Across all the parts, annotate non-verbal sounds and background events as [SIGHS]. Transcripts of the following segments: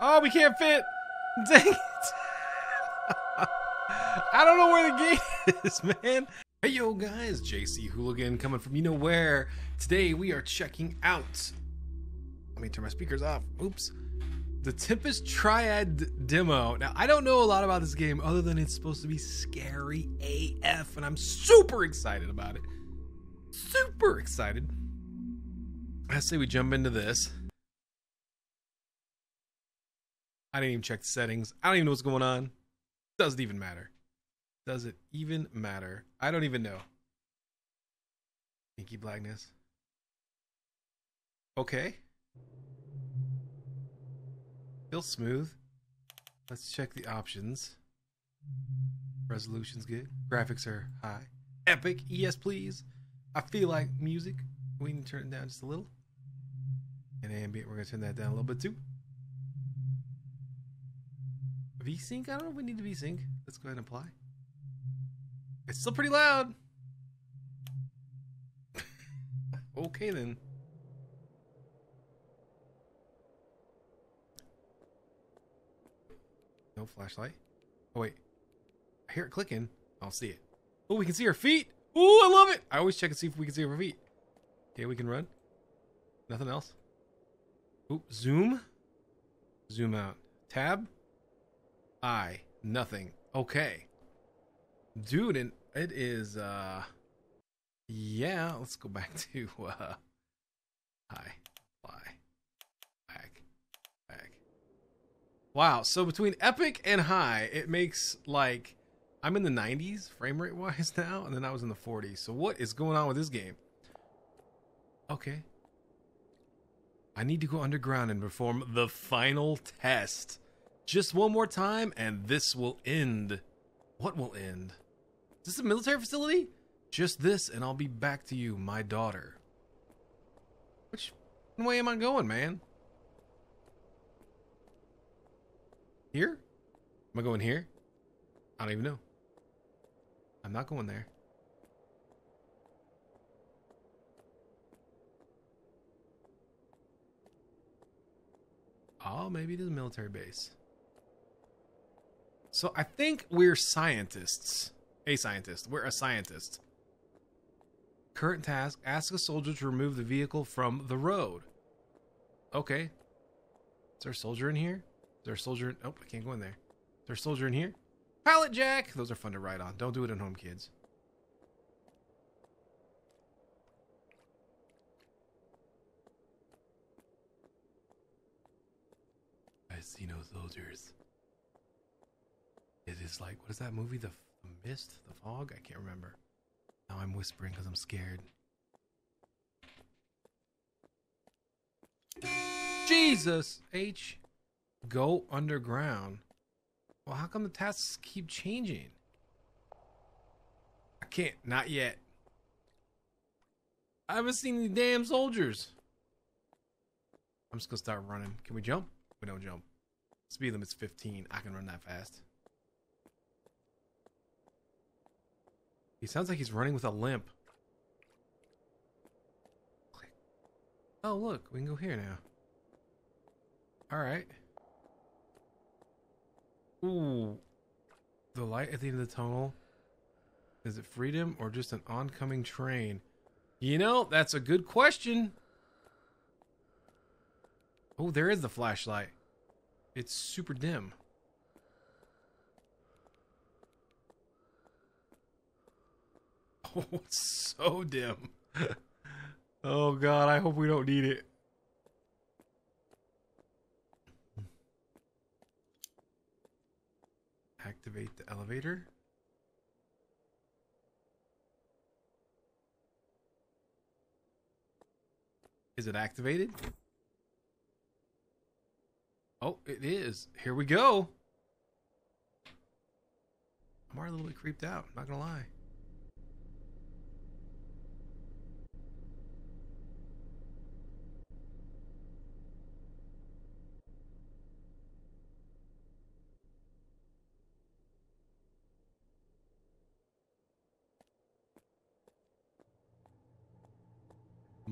Oh, we can't fit. [LAUGHS] Dang it. I don't know where the gate [LAUGHS] is, man. Hey, yo, guys. JC Hooligan coming from you know where. Today we are checking out. Let me turn my speakers off. Oops. The Tempus Triad demo. Now, I don't know a lot about this game other than it's supposed to be scary AF, and I'm super excited about it. Super excited. I say we jump into this. I didn't even check the settings. I don't even know what's going on. Doesn't even matter. Does it even matter? I don't even know. Inky blackness. Okay. Feels smooth. Let's check the options. Resolution's good. Graphics are high. Epic. Yes, please. I feel like music. We can turn it down just a little. And ambient, we're going to turn that down a little bit too. VSync? I don't know if we need to VSync. Let's go ahead and apply. It's still pretty loud. [LAUGHS] okay then. No flashlight. Oh wait. I hear it clicking. I'll see it. Oh, we can see her feet. Oh, I love it. I always check and see if we can see her feet. Okay, we can run. Nothing else. Oh, zoom. Zoom out. Tab. I. Nothing. Okay. Dude, and it is, uh... Yeah, let's go back [LAUGHS] to, uh... Hi. Fly. Back. Back. Wow, so between epic and high, it makes, like... I'm in the 90s, frame rate wise [LAUGHS] now, and then I was in the 40s. So what is going on with this game? Okay. I need to go underground and perform the final test. Just one more time, and this will end. What will end? Is this a military facility? Just this, and I'll be back to you, my daughter. Which way am I going, man? Here? Am I going here? I don't even know. I'm not going there. Oh, maybe it is a military base. So I think we're scientists. A scientist. We're a scientist. Current task ask a soldier to remove the vehicle from the road. Okay. Is there a soldier in here? Is there a soldier in. Oh, I can't go in there. Is there a soldier in here? Pallet jack! Those are fun to ride on. Don't do it at home, kids. I see no soldiers. It is like, what is that movie? The, the Mist? The Fog? I can't remember. Now I'm whispering because I'm scared. Jesus! H. Go underground. Well, how come the tasks keep changing? I can't. Not yet. I haven't seen any damn soldiers. I'm just gonna start running. Can we jump? We don't jump. Speed limit's 15. I can run that fast. He sounds like he's running with a limp. Click. Oh, look. We can go here now. Alright. Ooh. The light at the end of the tunnel. Is it freedom or just an oncoming train? You know, that's a good question. Oh, there is the flashlight. It's super dim. It's [LAUGHS] so dim. oh god, I hope we don't need it. Activate the elevator. Is it activated? Oh, it is. Here we go. I'm already a little bit creeped out, not gonna lie.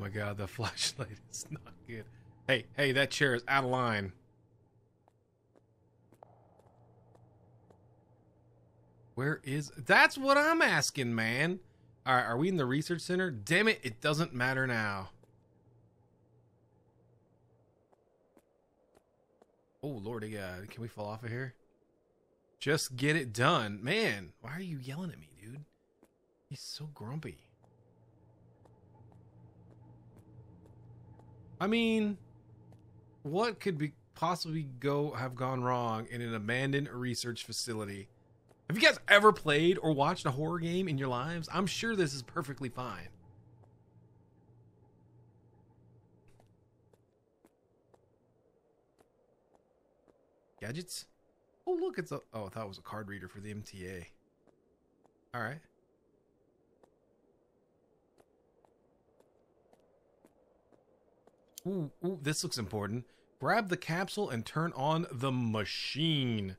my god, the [LAUGHS] flashlight is not good. Hey, hey, that chair is out of line. Where is... That's what I'm asking, man. All right, are we in the research center? Damn it, it doesn't matter now. Oh, lordy god, can we fall off of here? Just get it done. Man, why are you yelling at me, dude? He's so grumpy. I mean, what could be possibly go have gone wrong in an abandoned research facility? Have you guys ever played or watched a horror game in your lives? I'm sure this is perfectly fine. Gadgets? Oh, look, it's a. Oh, I thought it was a card reader for the MTA. All right. Ooh, ooh, this looks important. Grab the capsule and turn on the machine.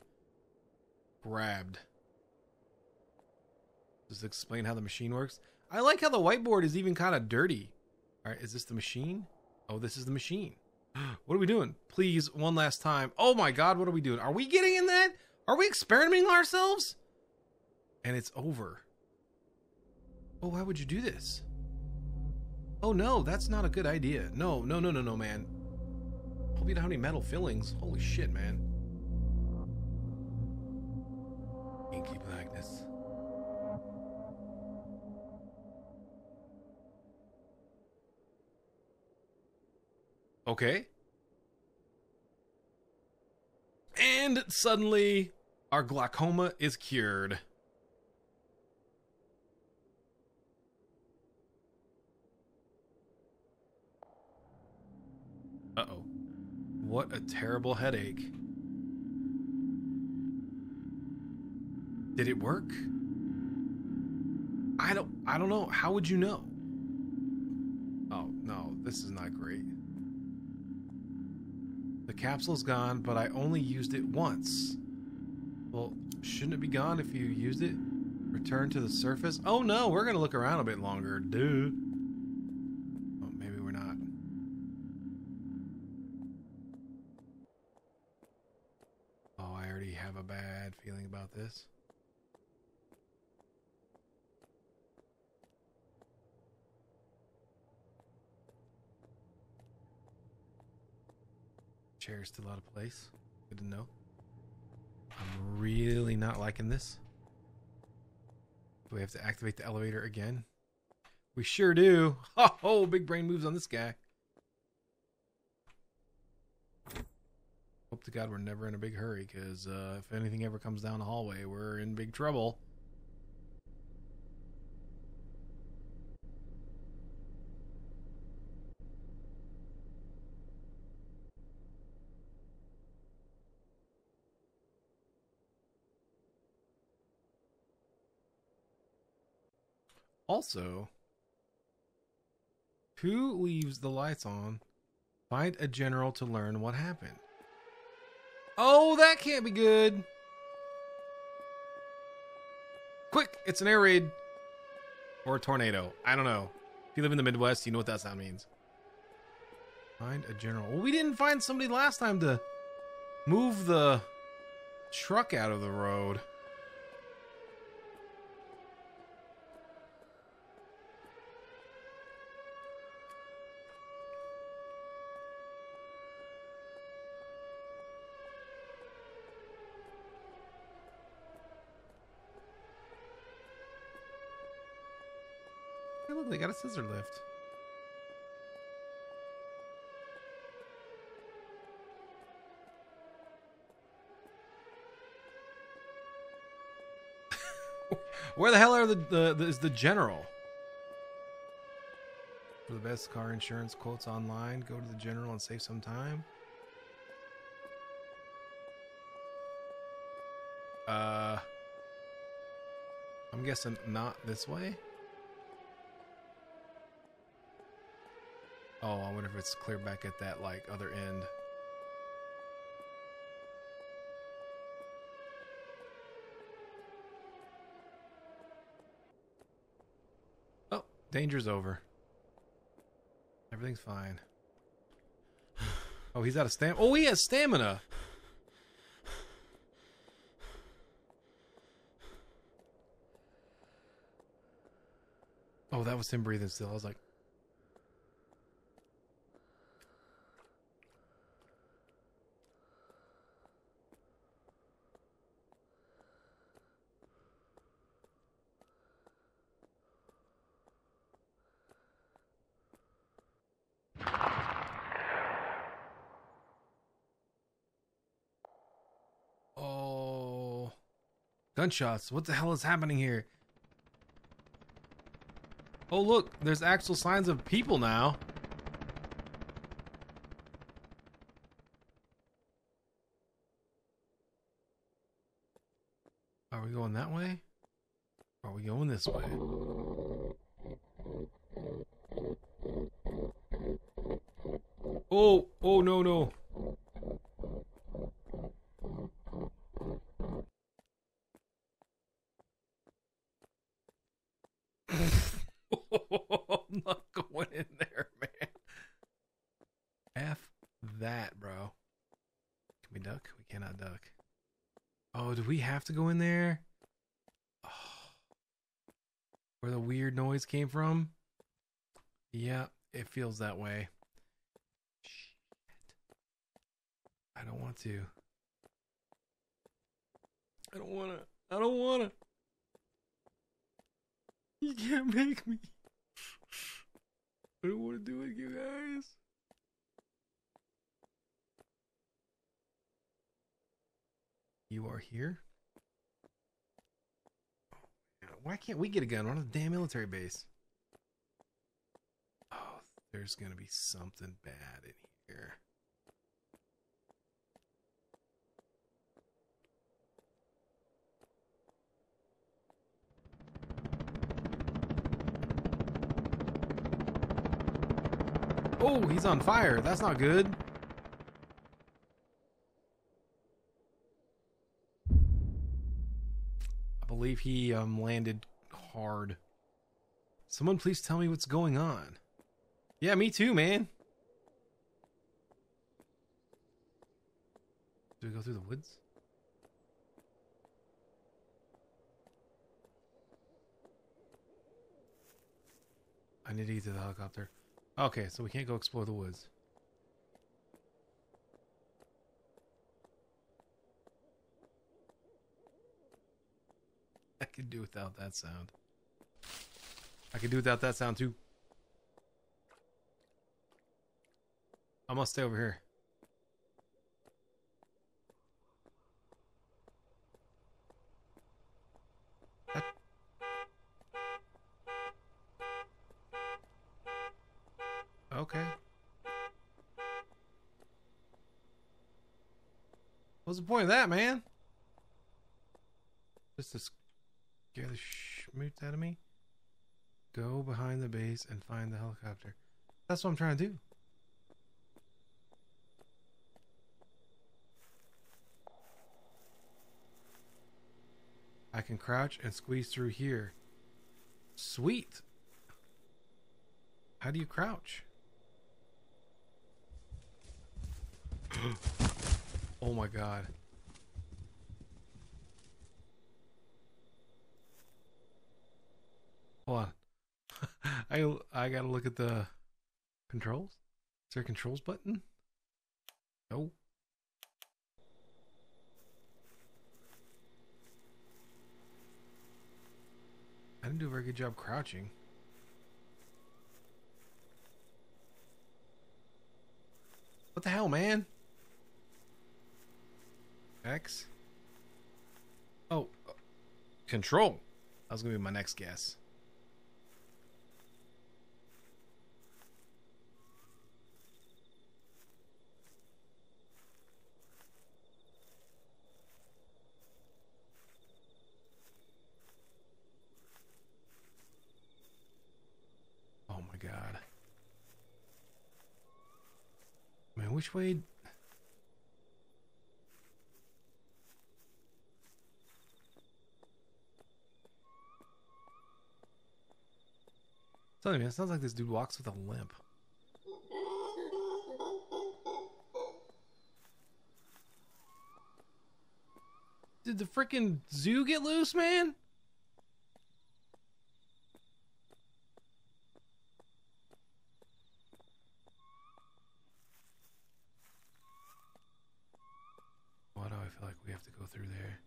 Grabbed. Does explain how the machine works? I like how the whiteboard is even kind of dirty. All right, is this the machine? Oh, this is the machine. [GASPS] What are we doing? Please, one last time. Oh my god, what are we doing? Are we getting in that? Are we experimenting ourselves? And it's over. Oh, why would you do this? Oh no, that's not a good idea. No, no, no, no, no, man. Hope you don't have any metal fillings. Holy shit, man. Inky blackness. Okay. And suddenly, our glaucoma is cured. Uh oh. What a terrible headache. Did it work? I don't I don't know. How would you know? Oh, no, this is not great. The capsule's gone, but I only used it once. Well, shouldn't it be gone if you used it? Return to the surface? Oh no, we're gonna look around a bit longer. Dude. This. Chair's still out of place. Good to know. I'm really not liking this. Do we have to activate the elevator again? We sure do. [LAUGHS] Oh, big brain moves on this guy. To God we're never in a big hurry, because uh, if anything ever comes down the hallway, we're in big trouble. Also, who leaves the lights on? Find a general to learn what happened. Oh, that can't be good. Quick, it's an air raid. Or a tornado. I don't know. If you live in the Midwest, you know what that sound means. Find a general. Well, we didn't find somebody last time to move the truck out of the road. Scissor lift. [LAUGHS] Where the hell are the, the, the is the general? For the best car insurance quotes online, go to the general and save some time. Uh, I'm guessing not this way. Oh, I wonder if it's clear back at that, like, other end. Oh, danger's over. Everything's fine. [SIGHS] Oh, he's out of stamina. Oh, he has stamina! [SIGHS] Oh, that was him breathing still. I was like, gunshots. What the hell is happening here? Oh, look, there's actual signs of people now. Are we going that way? Are we going this way? Oh, oh, no, no. I'm not going in there, man. F that, bro. Can we duck? We cannot duck. Oh, do we have to go in there? Oh. [SIGHS] Where the weird noise came from? Yeah, it feels that way. Shit. I don't want to. I don't want to. I don't want to. You can't make me. I don't want to do it, you guys. You are here? Why can't we get a gun? We're on a damn military base. Oh, there's gonna be something bad in here. Oh, he's on fire. That's not good. I believe he um, landed hard. Someone please tell me what's going on. Yeah, me too, man. Do we go through the woods? I need to get to the helicopter. Okay, so we can't go explore the woods. Could do without that sound. I could do without that sound too. I'm gonna stay over here. Okay. What's the point of that, man? Just to scare the schmoots out of me? Go behind the base and find the helicopter. That's what I'm trying to do. I can crouch and squeeze through here. Sweet. How do you crouch? [GASPS] oh my god. Hold on. [LAUGHS] I I gotta look at the controls. Is there a controls button? No. I didn't do a very good job crouching. What the hell, man? X. Oh, control. That was gonna be my next guess. Oh my god. Man, which way Tell me, it sounds like this dude walks with a limp. Did the freaking zoo get loose, man? to go through there.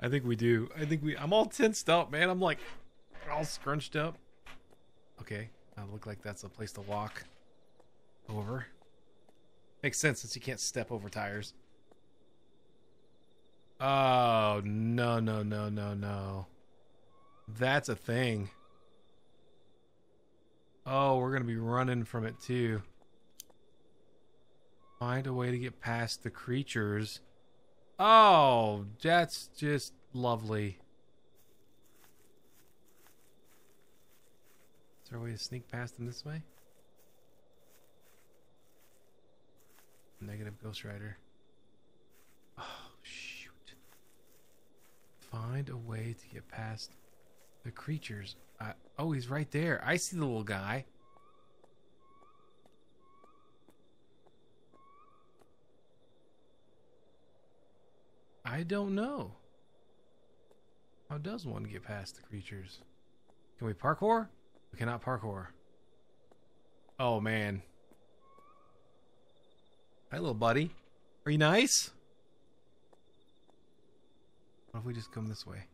I think we do. I think we. I'm all tensed up, man. I'm like all scrunched up. Okay, I look like that's a place to walk over. Makes sense since you can't step over tires. Oh no no no no no. That's a thing. Oh, we're gonna be running from it too. Find a way to get past the creatures. Oh, that's just lovely. Is there a way to sneak past them this way? Negative Ghost Rider. Oh, shoot. Find a way to get past the creatures. Uh, oh, he's right there. I see the little guy. I don't know. How does one get past the creatures? Can we parkour? We cannot parkour. Oh, man. Hi, little buddy. Are you nice? What if we just come this way?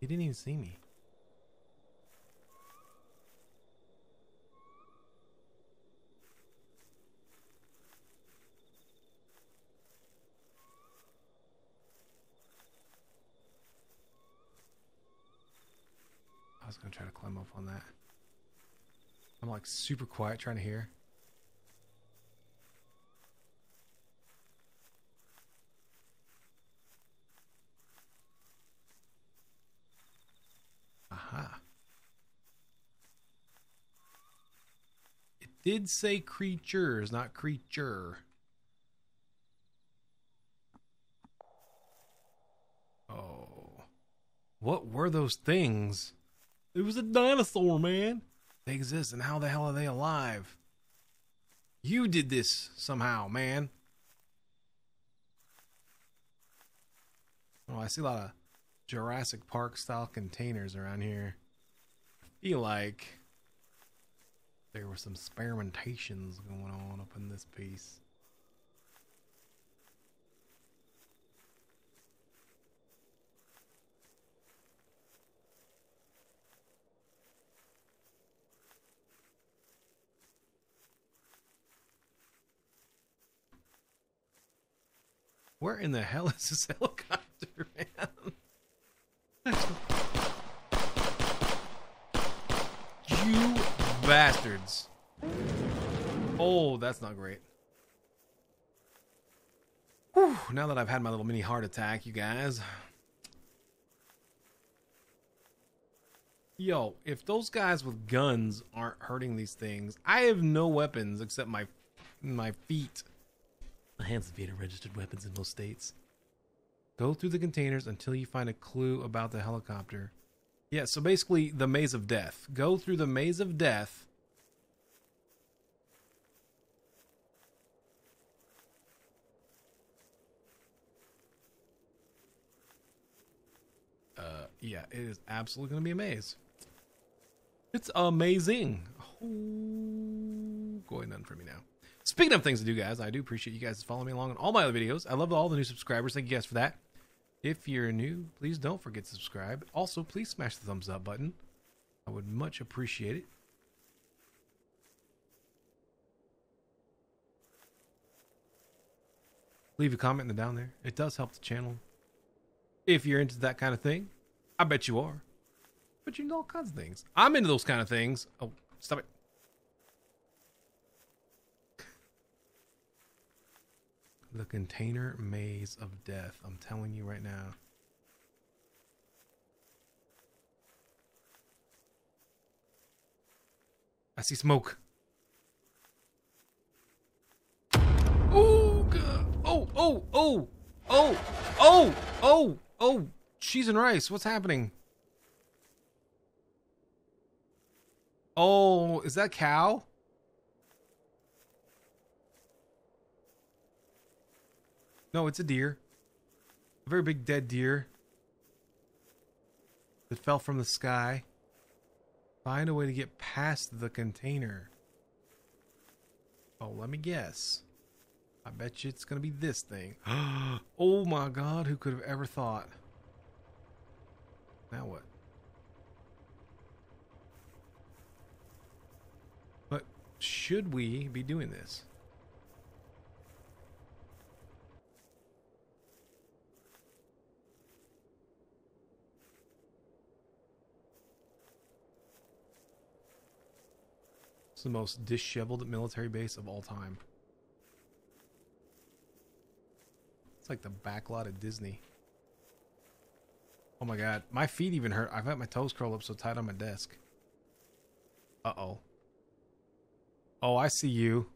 He didn't even see me. I was gonna try to climb up on that. I'm like super quiet trying to hear. Aha. It did say creatures, not creature. Oh. What were those things? It was a dinosaur, man. They exist, and how the hell are they alive? You did this somehow, man. Oh, I see a lot of Jurassic Park style containers around here. I feel like there were some experimentations going on up in this piece. Where in the hell is this [LAUGHS] helicopter, man? [LAUGHS] you bastards. Oh, that's not great. Whew, now that I've had my little mini heart attack, you guys. Yo, if those guys with guns aren't hurting these things, I have no weapons except my my feet. My hands and feet are registered weapons in most states. Go through the containers until you find a clue about the helicopter. Yeah, so basically the maze of death. Go through the maze of death. Yeah, it is absolutely going to be a maze. It's amazing. Going none for me now. Speaking of things to do, guys, I do appreciate you guys following me along on all my other videos. I love all the new subscribers. Thank you guys for that. If you're new, please don't forget to subscribe. Also, please smash the thumbs up button. I would much appreciate it. Leave a comment in the down there. It does help the channel. If you're into that kind of thing, I bet you are. But you know all kinds of things. I'm into those kind of things. Oh, stop it. The container maze of death. I'm telling you right now. I see smoke. Oh, God. oh, oh, oh, oh, oh, oh, oh, cheese and rice. What's happening? Oh, is that cow? No, it's a deer. A very big dead deer that fell from the sky. Find a way to get past the container. Oh, let me guess. I bet you it's going to be this thing. [GASPS] oh my god, who could have ever thought? Now what? But should we be doing this? It's the most disheveled military base of all time. It's like the backlot of Disney. Oh my god, my feet even hurt. I've had my toes curl up so tight on my desk. Uh-oh. Oh, I see you.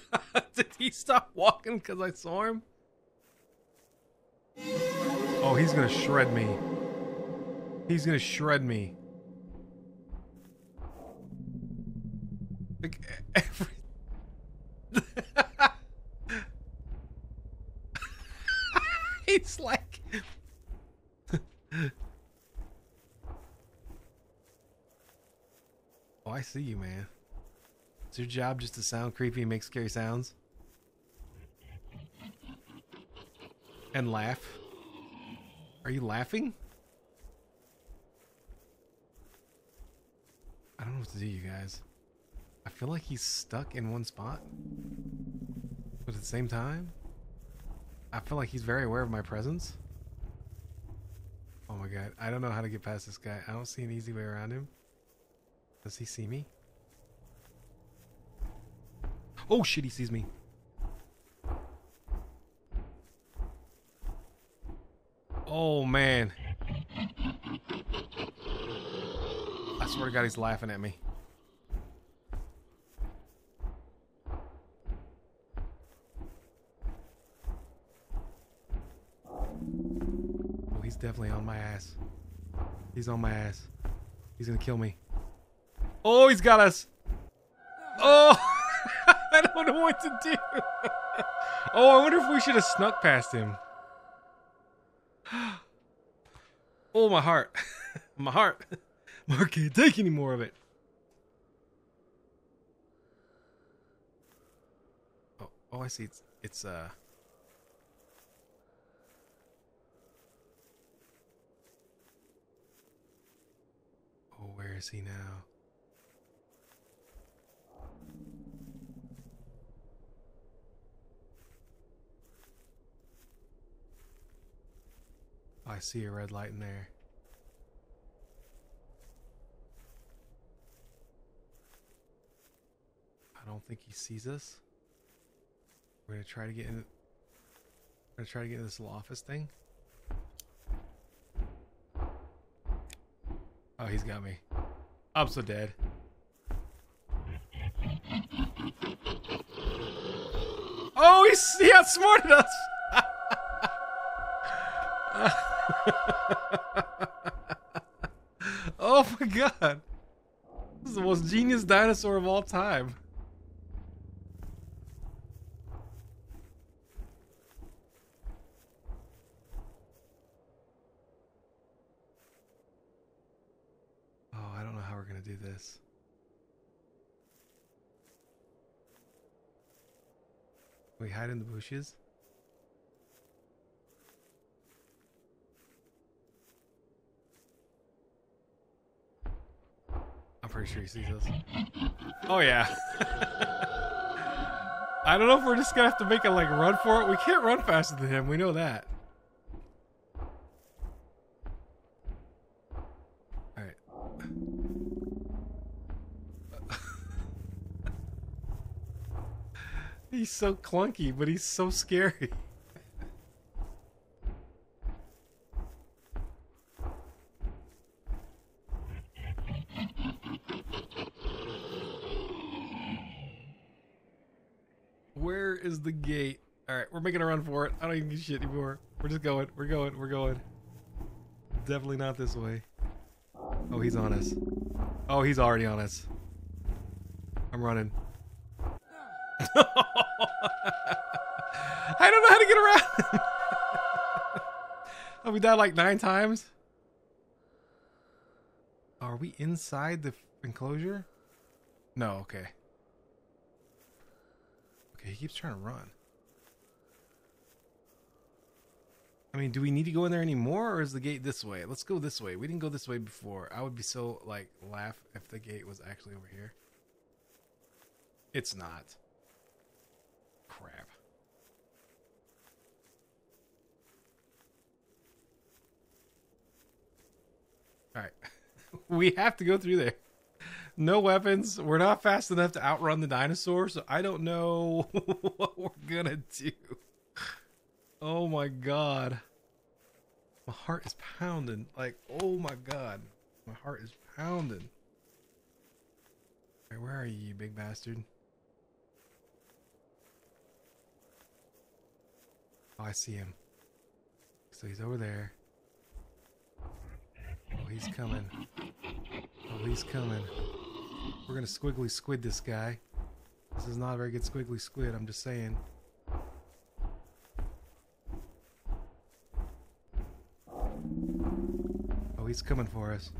[LAUGHS] Did he stop walking because I saw him? Oh, he's gonna shred me. He's gonna shred me. Like every. [LAUGHS] he's like. [LAUGHS] oh, I see you, man. It's your job just to sound creepy and make scary sounds? And laugh? Are you laughing? I don't know what to do, you guys. I feel like he's stuck in one spot. But at the same time, I feel like he's very aware of my presence. Oh my god, I don't know how to get past this guy. I don't see an easy way around him. Does he see me? Oh shit, he sees me. Oh man. I swear to God, he's laughing at me. Oh, he's definitely on my ass. He's on my ass. He's gonna kill me. Oh, he's got us. Oh! [LAUGHS] I don't know what to do. [LAUGHS] oh, I wonder if we should have snuck past him. Oh, my heart. [LAUGHS] my heart. [LAUGHS] I can't take any more of it. Oh, oh, I see. It's, it's, uh... Oh, where is he now? I see a red light in there. I don't think he sees us. We're gonna try to get in. We're gonna try to get in this little office thing. Oh, he's got me. I'm so dead. Oh, he's, he outsmarted us! [LAUGHS] [LAUGHS] oh my god. This is the most genius dinosaur of all time. Oh, I don't know how we're going to do this. We hide in the bushes? Pretty sure he sees us. Oh yeah. [LAUGHS] I don't know if we're just gonna have to make a like run for it. We can't run faster than him. We know that. All right. [LAUGHS] he's so clunky, but he's so scary. Is the gate? All right, we're making a run for it. I don't even give shit anymore. We're just going. We're going. We're going. Definitely not this way. Oh, he's on us. Oh, he's already on us. I'm running. [LAUGHS] I don't know how to get around. [LAUGHS] oh, we died like nine times. Are we inside the enclosure? No, okay. Okay, he keeps trying to run. I mean, do we need to go in there anymore, or is the gate this way? Let's go this way. We didn't go this way before. I would be so, like, laugh if the gate was actually over here. It's not. Crap. Alright. [LAUGHS] we have to go through there. No weapons. We're not fast enough to outrun the dinosaur, so I don't know [LAUGHS] what we're gonna do. Oh my god. My heart is pounding. Like, oh my god. My heart is pounding. Right, where are you, you big bastard? Oh, I see him. So he's over there. Oh, he's coming. Oh, he's coming. We're gonna squiggly squid this guy. This is not a very good squiggly squid, I'm just saying. Oh, he's coming for us.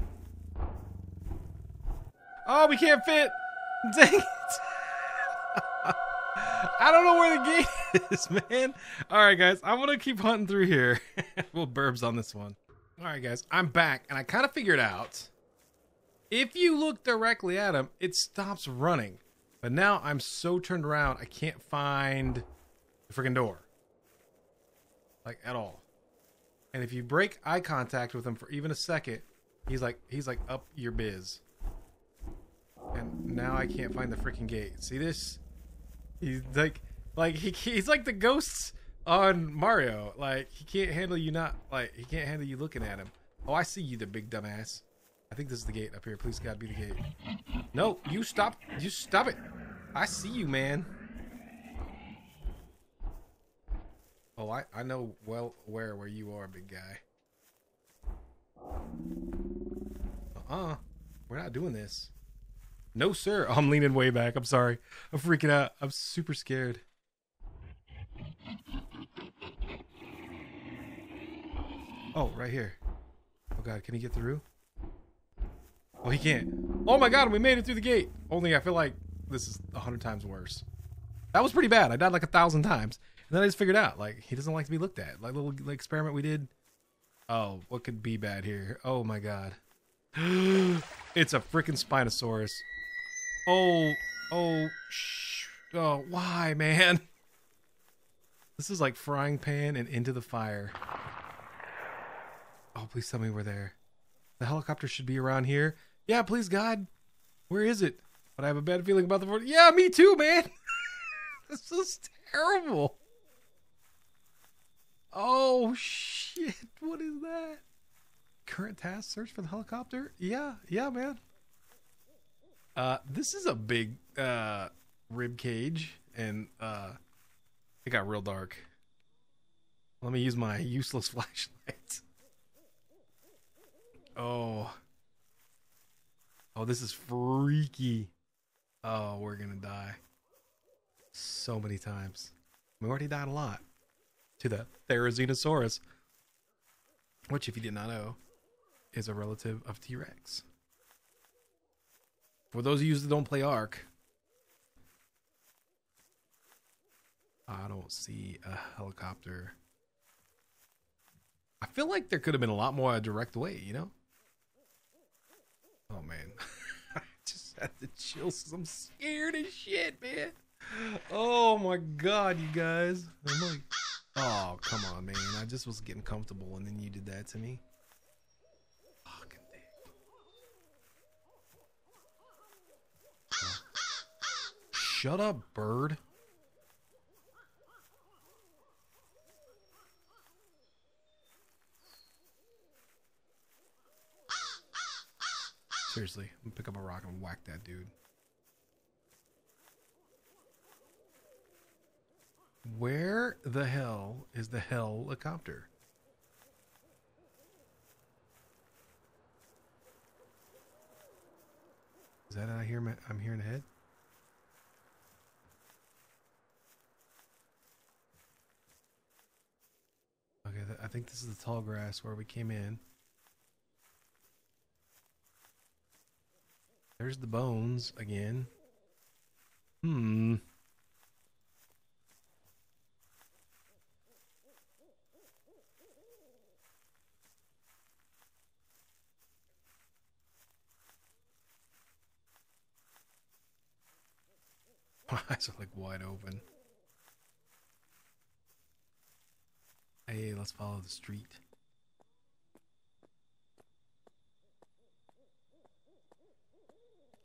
Oh, we can't fit! [LAUGHS] Dang it! I don't know where the gate [LAUGHS] is, man. Alright, guys, I'm gonna keep hunting through here. [LAUGHS] we'll burbs on this one. Alright, guys, I'm back, and I kind of figured out if you look directly at him, it stops running. But now I'm so turned around, I can't find the freaking door. Like, at all. And if you break eye contact with him for even a second, he's like, he's like up your biz. And now I can't find the freaking gate. See this? He's like, like he, he's like the ghosts on Mario. Like he can't handle you not like he can't handle you looking at him. Oh, I see you, the big dumbass. I think this is the gate up here. Please, God, be the gate. No, you stop. You stop it. I see you, man. Oh, I, I know well where where you are, big guy. Uh-uh. We're not doing this. No, sir. Oh, [LAUGHS] I'm leaning way back. I'm sorry. I'm freaking out. I'm super scared. Oh, right here. Oh, God. Can he get through? Oh, he can't. Oh my god, we made it through the gate. Only I feel like this is a hundred times worse. That was pretty bad. I died like a thousand times. And then I just figured out, like, he doesn't like to be looked at. Like, little like, experiment we did. Oh, what could be bad here? Oh my god. [GASPS] it's a freaking Spinosaurus. Oh, oh, shh. Oh, why, man? [LAUGHS] This is like frying pan and into the fire. Oh, please tell me we're there. The helicopter should be around here. Yeah, please God. Where is it? But I have a bad feeling about the fort. Yeah, me too, man. [LAUGHS] this is terrible. Oh shit! What is that? Current task: search for the helicopter. Yeah, yeah, man. Uh, this is a big uh rib cage, and uh, it got real dark. Let me use my useless [LAUGHS] flashlight. Oh. Oh, this is freaky. Oh, we're gonna die. So many times. We already died a lot. To the Therizinosaurus. Which, if you did not know, is a relative of T-Rex. For those of you that don't play Ark, I don't see a helicopter. I feel like there could have been a lot more a direct way, you know? Oh man. [LAUGHS] I just had the chills. I'm scared as shit, man. Oh my god, you guys. Like, oh, come on, man. I just was getting comfortable and then you did that to me. Fucking dick. Shut up, bird. Seriously, I'm gonna pick up a rock and whack that dude. Where the hell is the helicopter? Is that I hear? I'm hearing ahead. Okay, I think this is the tall grass where we came in. There's the bones again. Hmm. [LAUGHS] My eyes are like wide open. Hey, let's follow the street.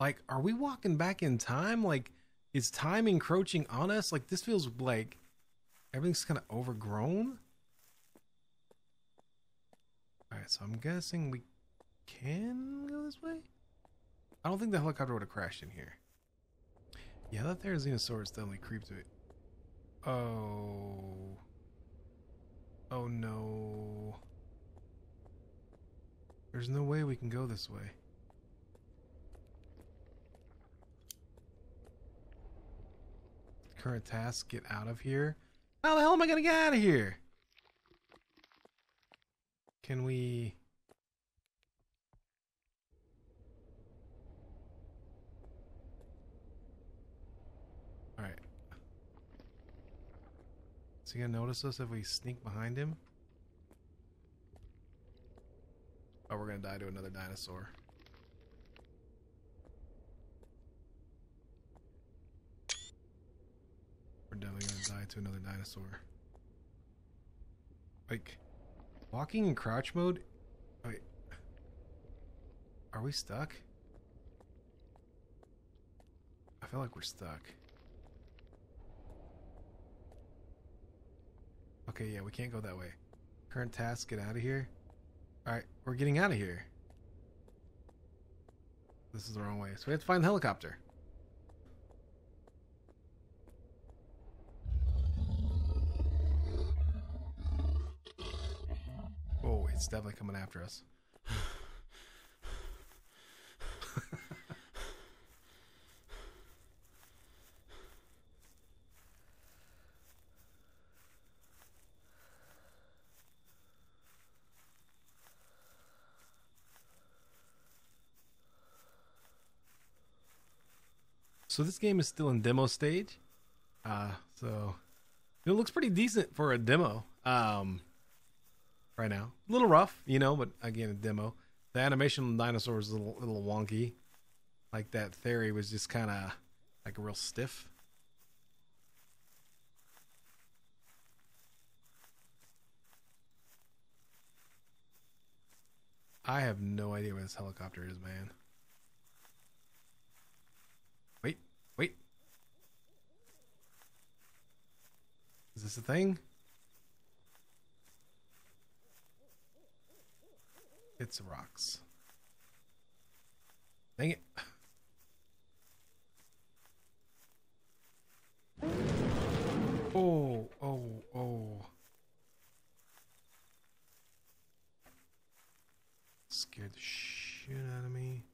Like, are we walking back in time? Like, is time encroaching on us? Like, this feels like everything's kind of overgrown. Alright, so I'm guessing we can go this way? I don't think the helicopter would have crashed in here. Yeah, that Therizinosaurus definitely creeped me. Oh. Oh no. There's no way we can go this way. Current task, get out of here. How the hell am I gonna get out of here? Can we... Alright. Is he gonna notice us if we sneak behind him? Oh, we're gonna die to another dinosaur. We're definitely gonna die to another dinosaur. Like, walking in crouch mode? Wait. Are we stuck? I feel like we're stuck. Okay, yeah, we can't go that way. Current task, get out of here. Alright, we're getting out of here. This is the wrong way. So we have to find the helicopter. Oh, it's definitely coming after us. So this game is still in demo stage. Uh, so it looks pretty decent for a demo. Um, right now, a little rough, you know, but again, a demo. The animation of dinosaurs is a little, little wonky. Like that theory was just kind of like a real stiff. I have no idea where this helicopter is, man. Wait, wait. Is this a thing? It's rocks. Dang it. Oh, oh, oh. Scared the shit out of me.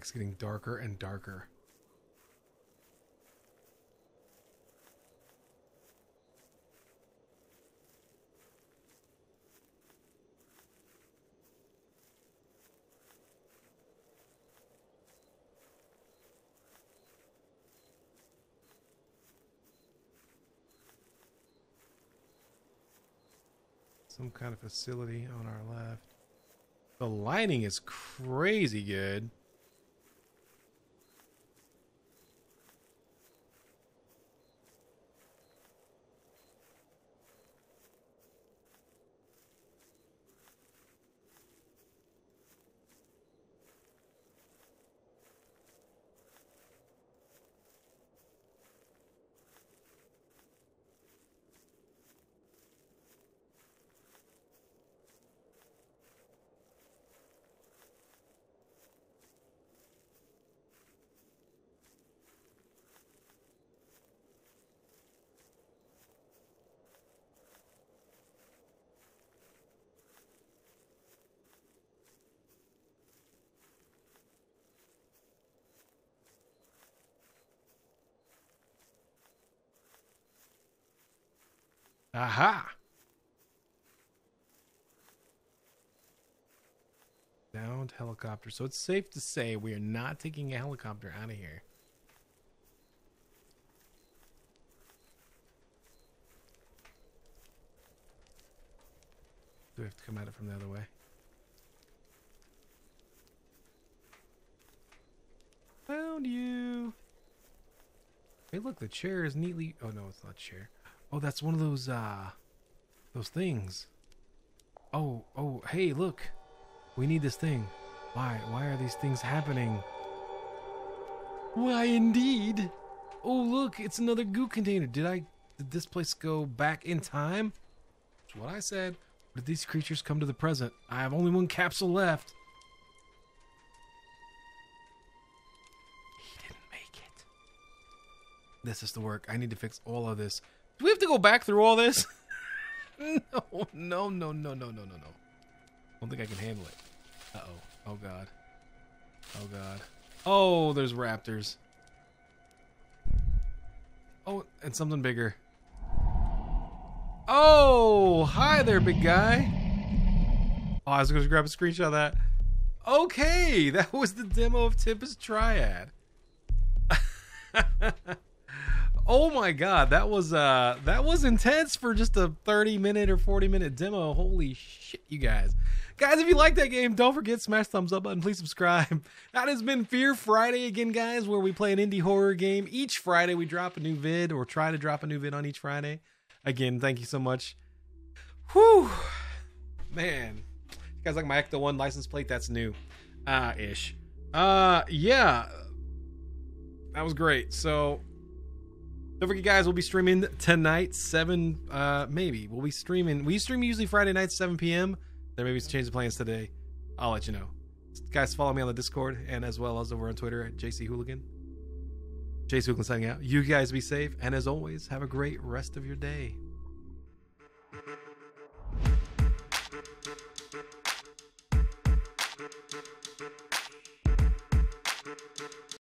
It's getting darker and darker. Some kind of facility on our left. The lighting is crazy good. Aha! Downed helicopter. So it's safe to say we are not taking a helicopter out of here. Do we have to come at it from the other way? Found you. Hey, look, the chair is neatly. Oh no, it's not chair. Oh, that's one of those uh, those things. Oh, oh, hey, look. We need this thing. Why? Why are these things happening? Why, indeed. Oh, look, it's another goo container. Did I? Did this place go back in time? That's what I said. Did these creatures come to the present? I have only one capsule left. He didn't make it. This is the work. I need to fix all of this. Do we have to go back through all this? [LAUGHS] no, no, no, no, no, no, no, no. Don't think I can handle it. Uh-oh. Oh, God. Oh, God. Oh, there's raptors. Oh, and something bigger. Oh, hi there, big guy. Oh, I was going to grab a screenshot of that. Okay, [LAUGHS] that was the demo of Tempus Triad. [LAUGHS] oh my god, that was uh that was intense for just a 30 minute or 40 minute demo. Holy shit, you guys. Guys, if you like that game, don't forget smash thumbs up button. Please subscribe. [LAUGHS] That has been Fear Friday again, guys, where we play an indie horror game. Each Friday we drop a new vid or try to drop a new vid on each Friday. Again, thank you so much. Whew. Man. You guys like my Ecto 1 license plate? That's new. Uh ish. Uh yeah. That was great. So don't forget guys, we'll be streaming tonight, 7 uh maybe. We'll be streaming. We stream usually Friday nights 7 p.m. There may be some change of plans today. I'll let you know. Guys, follow me on the Discord and as well as over on Twitter at JC Hooligan. JC Hooligan signing out. You guys be safe, and as always, have a great rest of your day.